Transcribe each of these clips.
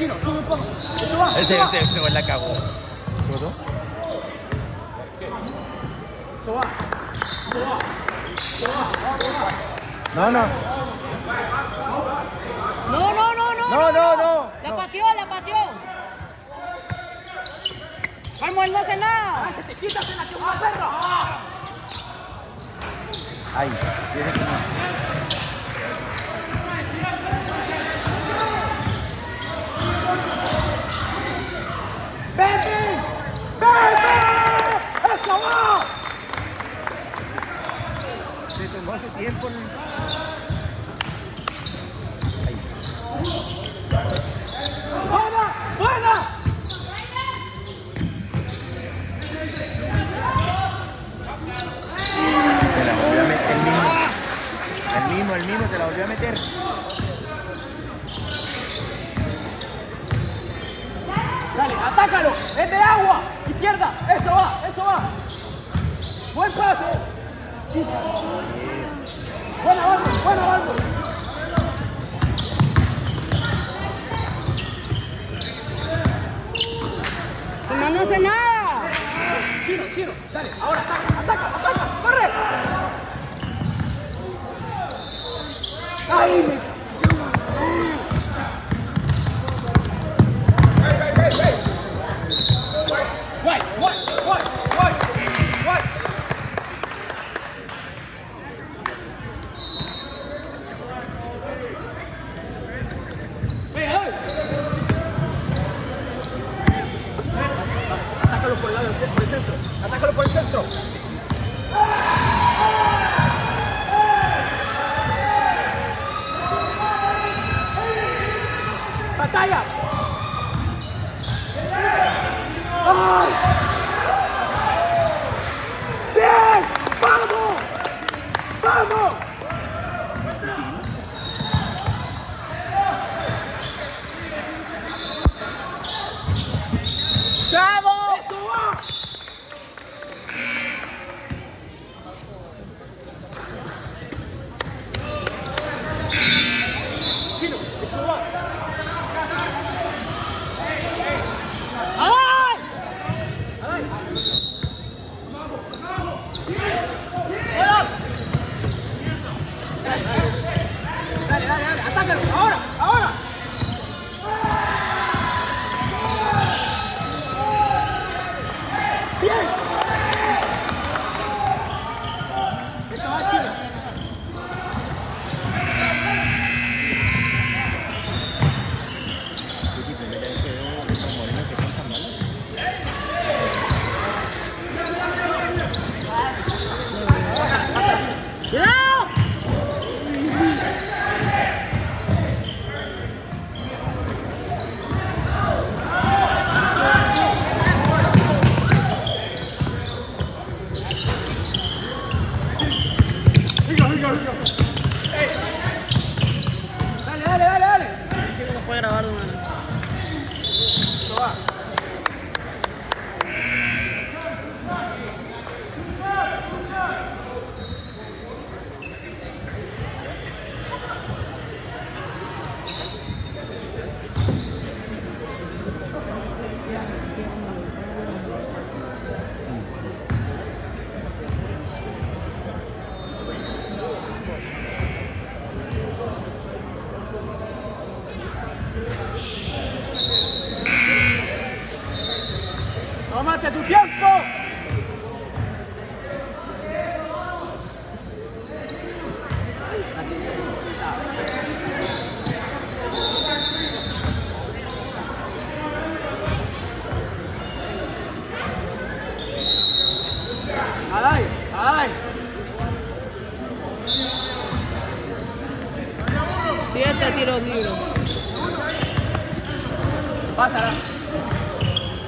chino, sube un poco. Va. ese, ese güey la cagó. ¿Qué pasó? Eso va. Eso va. No, no. No, no, no, no. No, no, no. La pateó, la pateó. Vamos, él no hace nada. Quítate, quítate la que va, perro. Ahí. Tiene que no. ¡Vete! ¡Vete! ¡Eso va! Se tomó su tiempo. ¡Buena! ¡Buena! Se la volvió a meter el mismo. El mismo, el mismo se la volvió a meter. Dale, atácalo. Es de agua. Izquierda. Eso va, eso va. Buen paso. Buena, Barbo, buena, Barbo. Su man no hace nada. Chino, chino. Dale, ahora ataca, ataca, ataca. ¡Corre! ¡Ay! Siete tiros libres. Pásala.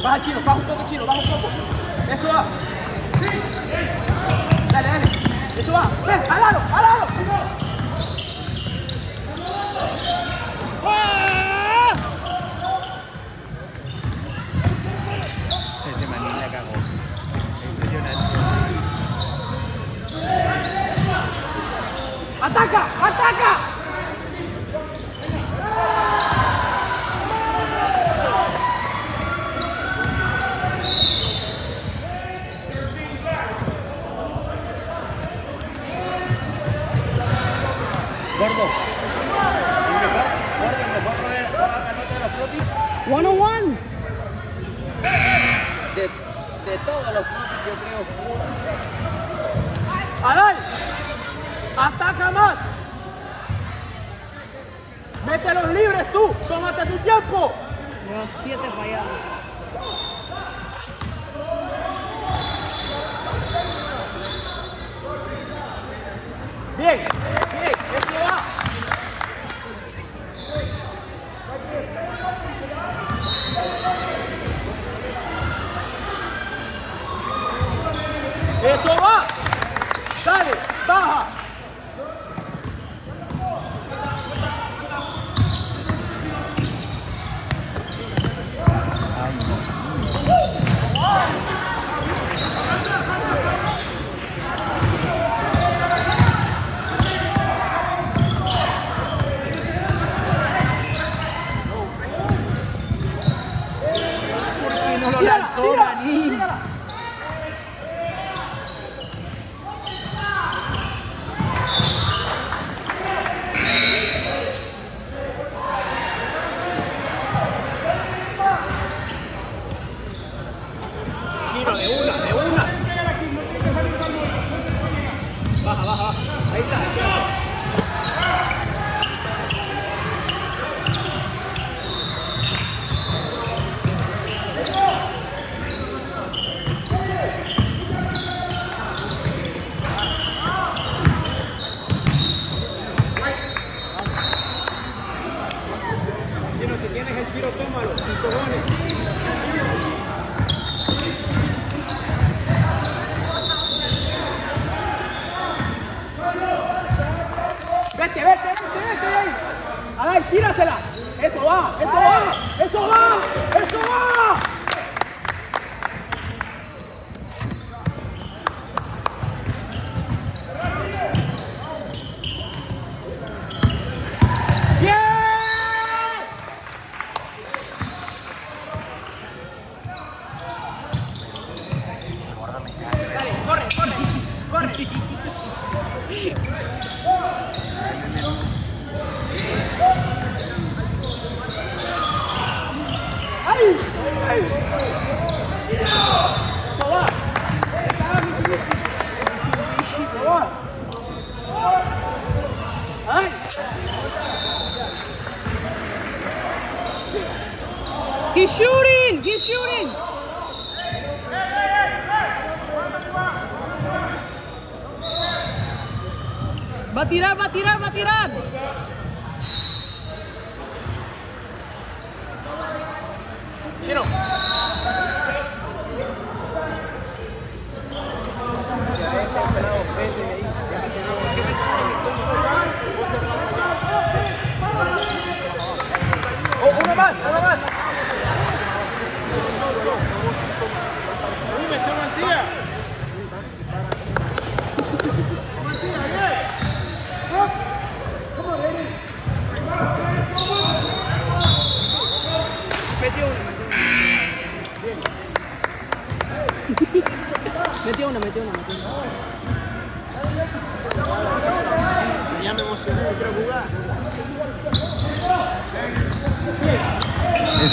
Baja chino, baja un poco chino, baja un poco. Eso va. Dale, dale. Eso va. Ven, alalo, alalo. ¡Ah! Ese manín la cagó. Impresionante. ¡Ataca! ¡Ataca! Eso va, eso va, eso va, eso va.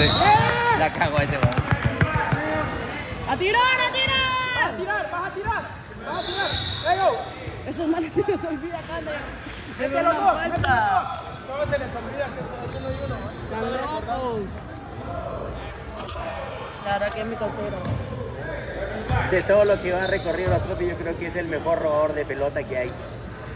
Ese- La cago ese, weón. ¡A tirar, a Vas a tirar! tirar, vas a tirar, vas a tirar. Ego, Esos manes se les olvida acá. mete los dos, mete los dos. Todos se les olvida que son uno y uno. Están locos. La verdad que es mi consejero. De todo lo que va recorrido los tropes, yo creo que es el mejor robador de pelota que hay.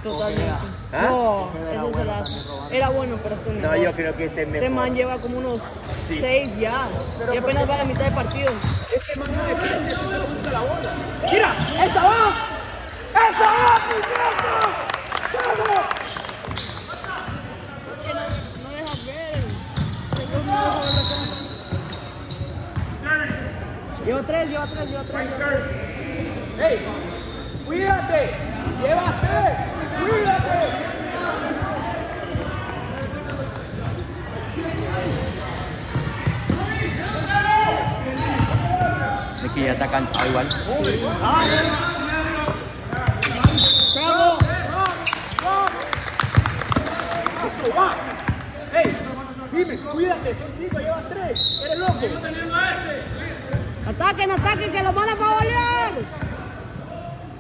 Totalmente. ¿Ah? No, eso se la hace. Era bueno, pero este es No, mejor. yo creo que este es Este mejor. man lleva como unos Sí. seis ya. Y apenas va a la mitad de partido. Este man no defiende, se solo gusta la bola. ¡Mira! ¡Esa va! ¡Esa va, Piqueto! ¡Vamos! No, no dejas ver. No. Lleva tres, lleva tres, lleva tres. Lleva. ¡Ey! ¡Cuídate! ¡Llevas tres! ¡Cuídate! Es que ya está cansado igual. ¡Bravo! ¡Eso va! ¡Ey! Dime, cuídate, son cinco, llevas tres. Eres loco. Ataquen, ataquen, que los van a favorear.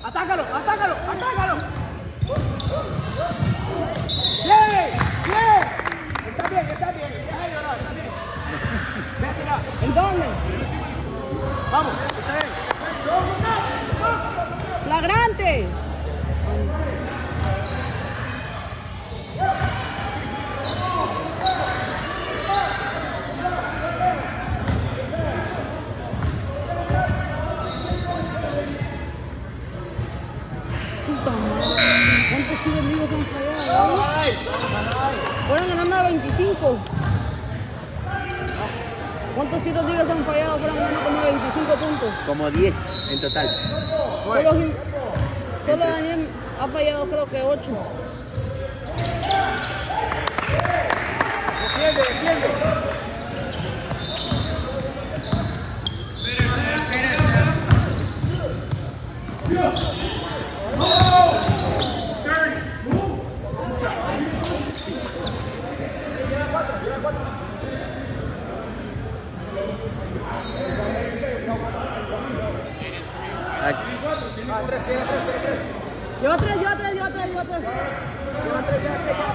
Atácalo, atácalo, atácalo. ¿En dónde? Vamos. Flagrante. Puta madre. ¿Cuántos tiros libres han fallado? Fueron ganando a 25. ¿Cuántos tiros libres han fallado? Fueron como a 25 puntos. Como 10 en total. Solo, Jim- solo Daniel ha fallado creo que 8. defiende, defiende. Ah, Lleva 3, lleva 3, lleva 3, lleva 3. Vamos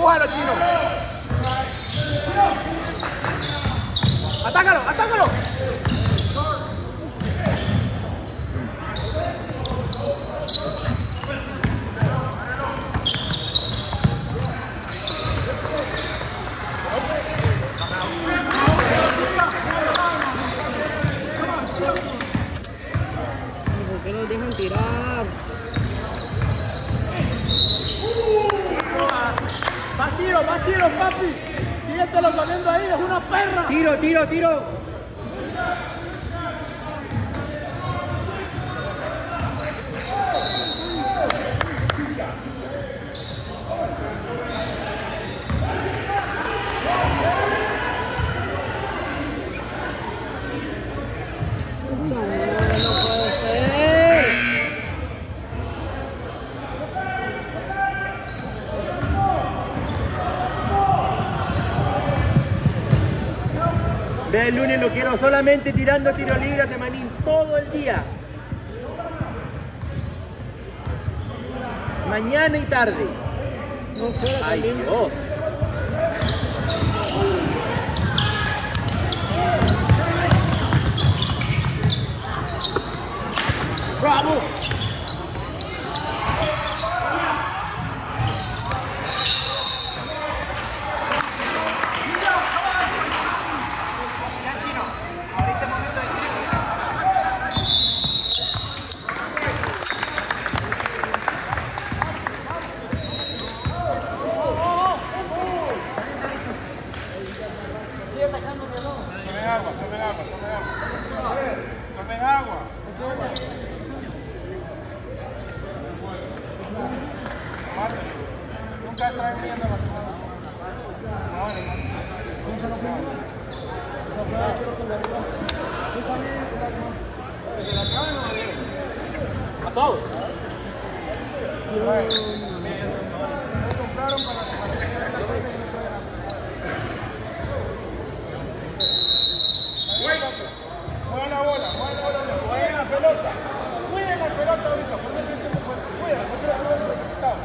Empújalo, chino. Atácalo, atácalo. ¿Y ¿Por qué dejan tirar? Más tiro, más tiro, papi. Síguetelo poniendo ahí, es una perra. Tiro, tiro, tiro. Ve el lunes lo quiero solamente tirando tiro libre a Semanín todo el día. Mañana y tarde. No fuera Ay también. Dios. Bravo. Tomen agua, tomen agua, tomen agua. Tomen agua. Mátelo. Nunca traen mierda a la tomada. Ahora, A todos. Compraron para Muevan la bola, muevan la bola, mueven la pelota. Cuiden la pelota ahorita, ponle el tiempo fuerte. Cuiden, no quiero que lo hagan resultado.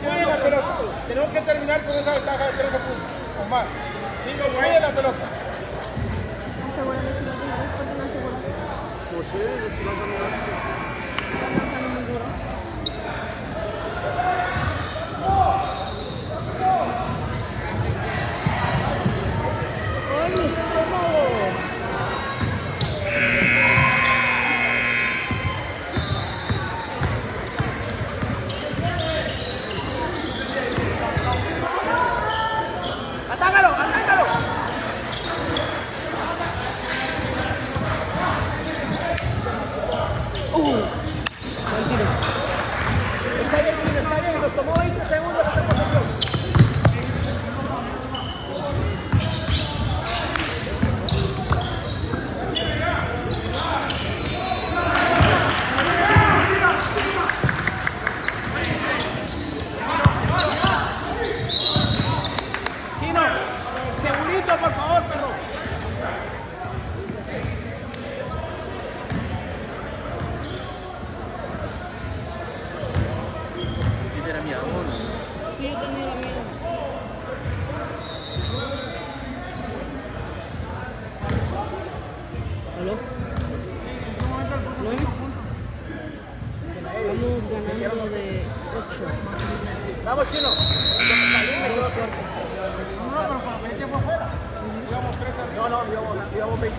Cuiden la pelota. Tenemos que terminar con esa ventaja de 13 puntos o más. Digo, cuiden la pelota. ¡Ay, mi estómago! Vamos, chino. Dos cuartos. No, no, íbamos, íbamos 20.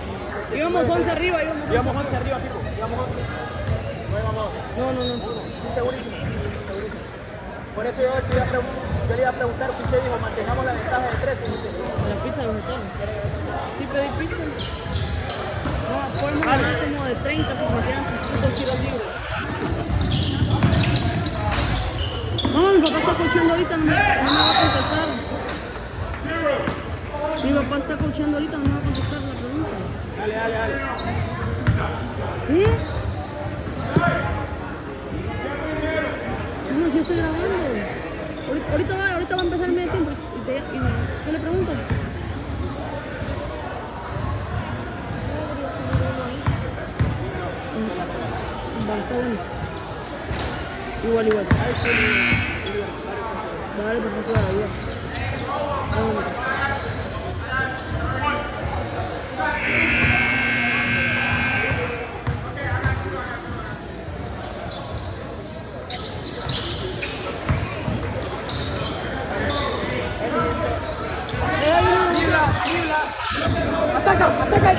Íbamos 11 arriba, íbamos 11. Íbamos 11 arriba, pico. Íbamos 11. No íbamos No, no, no. Segurísimo. segurísimo. Por eso yo, yo le iba a preguntar que usted dijo, mantengamos la ventaja de 13. La pizza de vegetales. Sí pedí pizza. No, podemos ganar como de 30 si sus putos tiros libres. No, mi papá está coachando ahorita, no me, no me va a contestar. Mi papá está coachando ahorita, no me va a contestar la pregunta. Dale, dale, dale. ¿Qué? No, si estoy grabando. Ahorita, va, ahorita va a empezar el medio tiempo. Y te, y le pregunto. Va, está. Igual, igual. Dale, pues. Vámonos. Dribla, dribla. Ataca, ataca.